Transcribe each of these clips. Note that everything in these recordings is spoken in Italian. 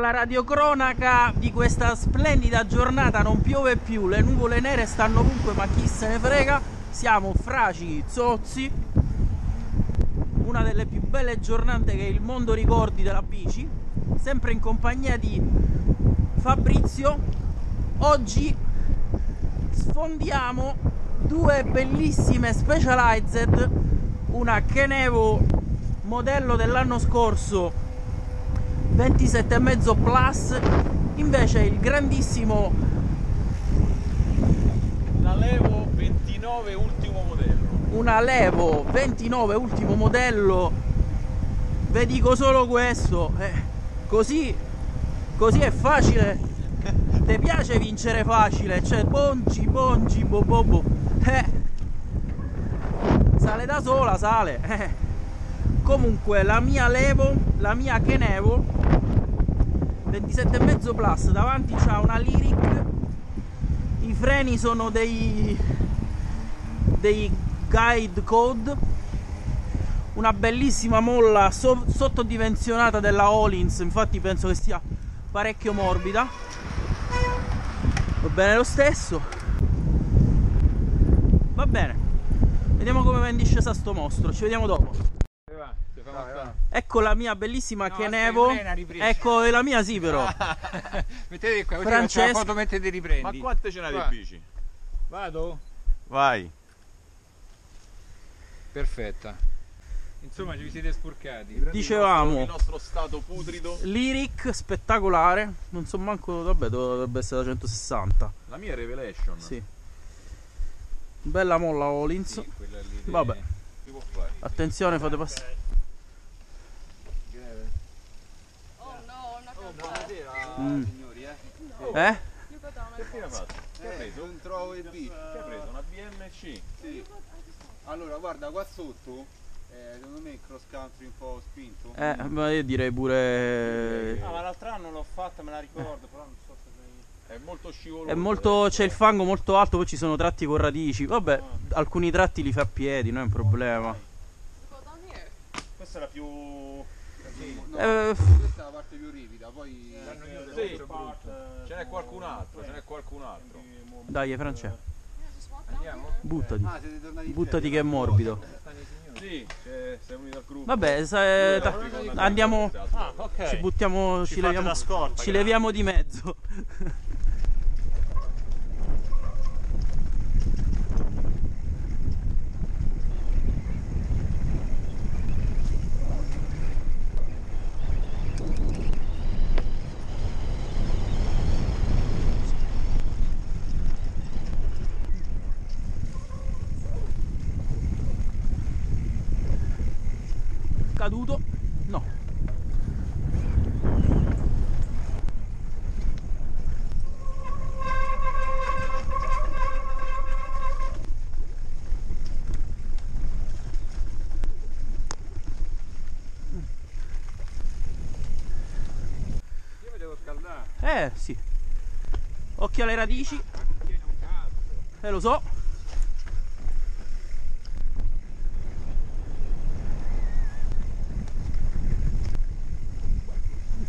La radiocronaca di questa splendida giornata non piove più, le nuvole nere stanno ovunque, ma chi se ne frega. Siamo fraci, zozzi. Una delle più belle giornate che il mondo ricordi della bici. Sempre in compagnia di Fabrizio. Oggi sfondiamo due bellissime Specialized, una Kenevo modello dell'anno scorso 27,5 Plus, invece il grandissimo La Levo 29 ultimo modello. una Levo 29 ultimo modello. Vi dico solo questo, eh, così, così è facile. Ti piace vincere facile? Cioè, bonci, bonci, bo, bo, bo. Eh. Sale da sola, sale. eh. Comunque, la mia Levo, la mia Kenevo 27,5 Plus, davanti c'ha una Lyric. I freni sono dei dei guide code. Una bellissima molla so- sottodimensionata della Olins infatti penso che sia parecchio morbida. Va bene lo stesso. Va bene. Vediamo come va in sto mostro. Ci vediamo dopo E va, ti fa montare. Ecco la mia bellissima No, Kenevo ecco la mia sì però Mettete qua, Francesco. foto mentre ti riprendi. Ma quante ce n'hai di bici? Vado? Vai. Perfetta. Insomma, ci vi siete sporcati. Il dicevamo nostro stato putrido. Lyric spettacolare non so manco vabbè dovrebbe essere da 160 La mia è Revelation. sì bella molla Olins Sì, Vabbè. Attenzione, fate passare. Oh no, una campana. Mm. signori, eh. Eh? Che l'ha fatto? Che ha Eh, preso? non trovo il B. Che ha preso? Una BMC. Sì. Allora, guarda, qua sotto, eh, secondo me il cross country un po' spinto. Eh, ma io direi pure. Ah, ma l'altro anno l'ho fatta, me la ricordo, però non so se. È molto scivoloso. È molto. C'è il fango molto alto, poi ci sono tratti con radici. Vabbè, alcuni tratti li fa a piedi, non è un problema. Questa è la più... Eh, questa è la parte più rivida, poi Sì. Ce n'è qualcun altro, ce n'è qualcun altro. Dai, Andiamo? here. buttati. Ah, Buttati che è morbido. Sì, sei unito al gruppo. Vabbè, se- ta- andiamo. Ah, ok. Ci buttiamo. Ci, fate leviamo, scorta, ci leviamo di mezzo. Caduto? No. Eh, sì. Occhio alle radici. Eh, lo so.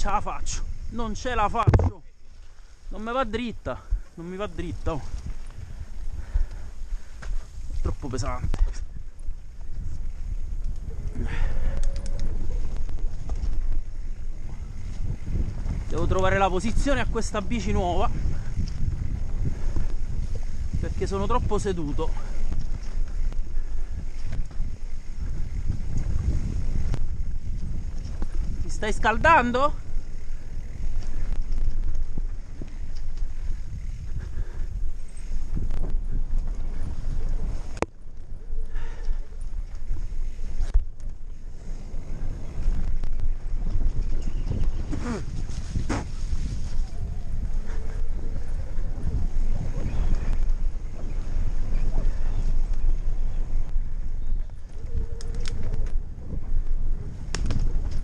Ce la faccio. Non ce la faccio. Non mi va dritta. Non mi va dritta. oh. Troppo pesante. Devo trovare la posizione a questa bici nuova perché sono troppo seduto. Stai scaldando?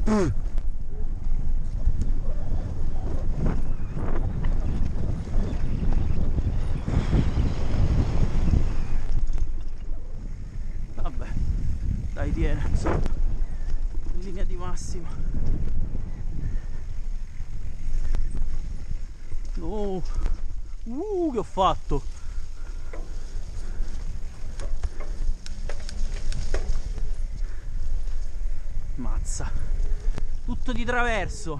Vabbè, dai tiene, insomma, in linea di massima. No. Uh, che ho fatto? Di traverso.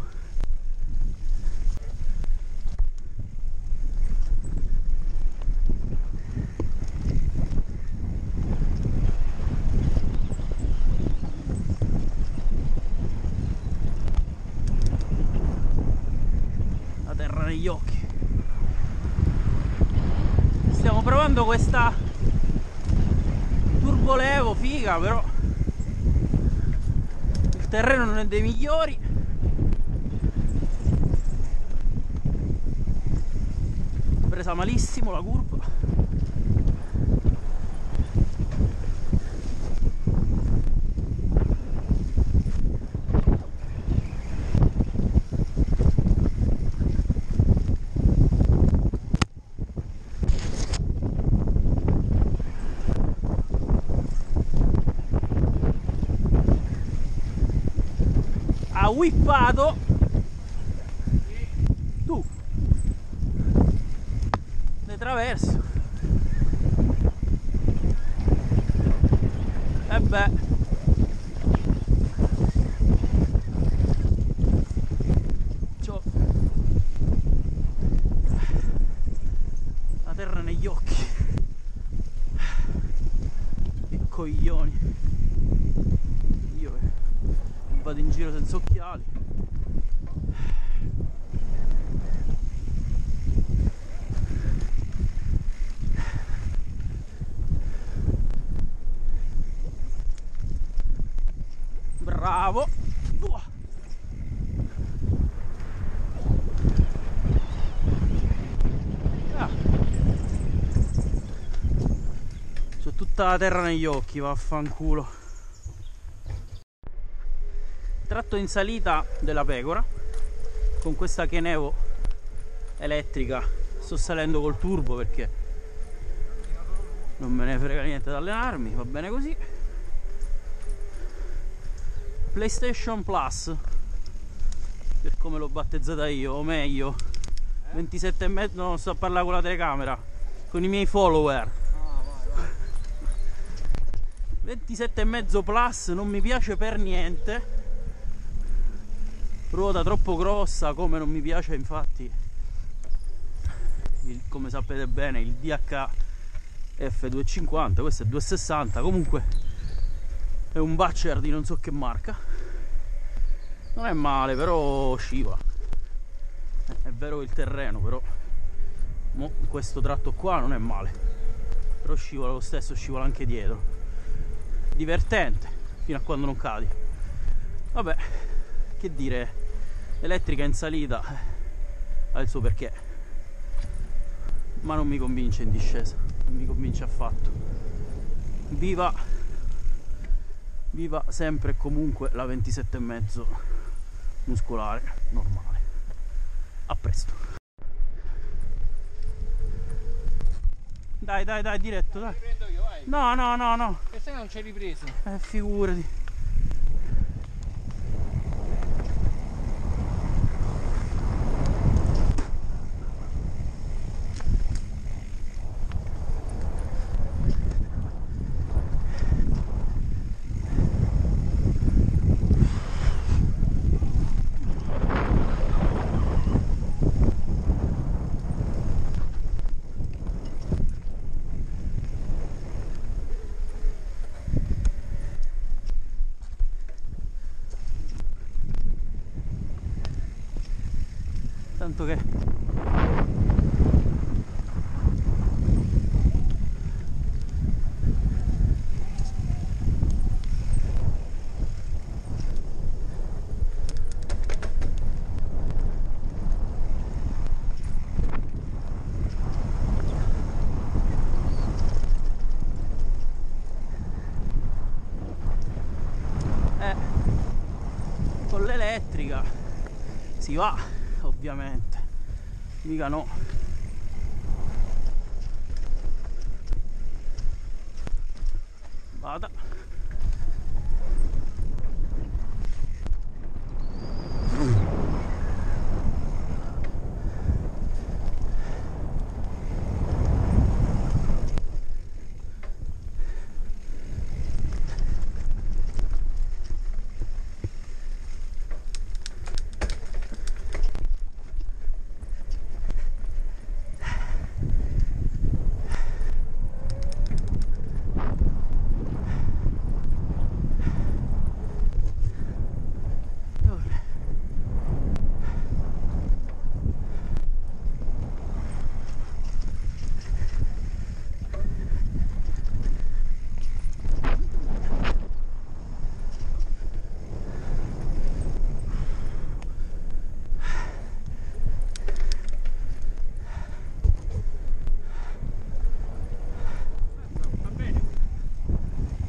La terra negli occhi. Stiamo provando questa turbolevo figa però il terreno non è dei migliori presa malissimo la curva. Whippato tu de traverso. E beh c'ho la terra negli occhi. Che coglioni. Io vado in giro senza occhiali bravo Uah. Ah. C'ho tutta la terra negli occhi vaffanculo tratto in salita della pecora con questa Kenevo elettrica sto salendo col turbo perché non me ne frega niente da allenarmi va bene così PlayStation Plus per come l'ho battezzata io o meglio 27 e mezzo non sto a parlare con la telecamera con i miei follower. 27 e mezzo plus non mi piace per niente. Ruota troppo grossa come non mi piace infatti il- come sapete bene il DH F250 questo è 260 comunque è un Butcher di non so che marca non è male però scivola. È vero il terreno però mo questo tratto qua non è male. Però scivola lo stesso scivola anche dietro. Divertente fino a quando non cadi. Vabbè che dire elettrica in salita ha il suo perché. Ma non mi convince in discesa non mi convince affatto. Viva viva sempre e comunque la 27 e mezzo muscolare normale. A presto. Dai dai dai diretto dai. Io, no no no no. E se non c'è ripreso? eh, figurati tanto che eh, con l'elettrica si va ovviamente. Mica no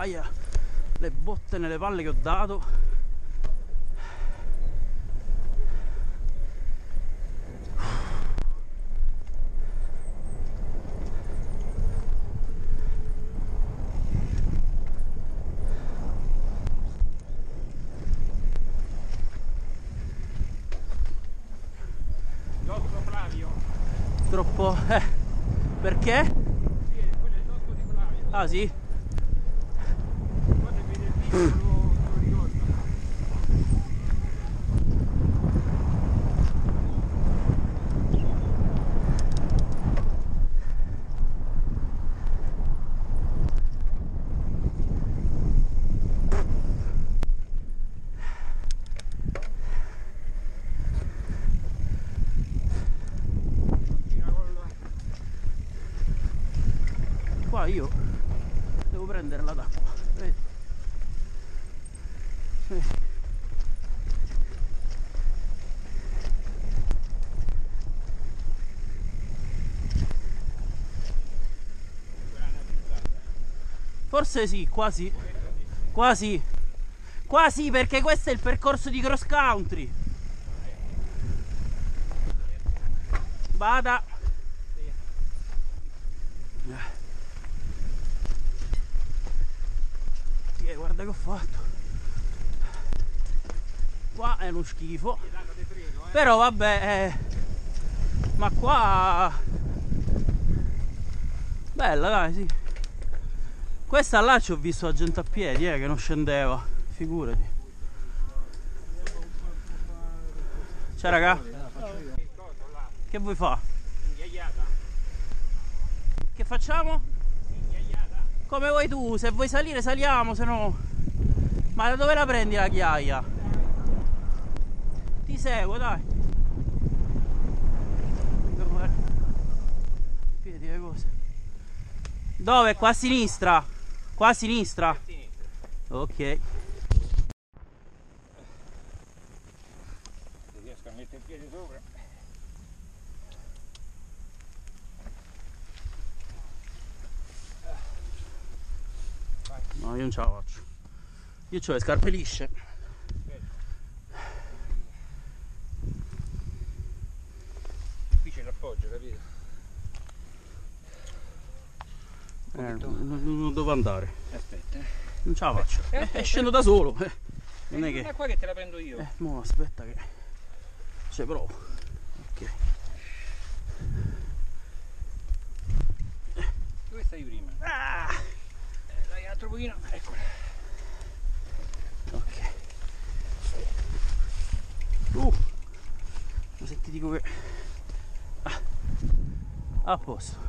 Aia, le botte nelle palle che ho dato. Dotto Flavio. Troppo... Eh, perché? Sì, quello è il dotto di Flavio. Ah sì? Quando vede il video lo, lo ricorda. Gira con la- Qua io devo prenderla Forse sì, quasi. Quasi. Quasi perché questo è il percorso di cross country. Vada. Guarda che ho fatto. Qua è uno schifo. Però vabbè, eh, ma qua bella dai, sì. Questa là ci ho visto la gente a piedi, eh, che non scendeva. Figurati. Ciao raga. Che vuoi fa? Inghiaiata. Che facciamo? Come vuoi tu, se vuoi salire saliamo, se no. Ma da dove la prendi la ghiaia? Ti seguo, dai. Piedi le cose. Dove? Qua a sinistra. Qua a sinistra. Ok. Riesco a mettere il piede sopra. No, io non ce la faccio. Io ho le scarpe lisce. Qui c'è l'appoggio, capito? Eh, non, non devo andare. Aspetta. Non ce la faccio. Eh, Eh, scendo da solo. eh. Non è Non che. è qua che te la prendo io. Eh, mo aspetta che. Ci provo. Ok. Dove stai prima? Ah, Eh, dai un altro pochino. Eccola. Uh. Ma se ti dico che. Ah. A posto.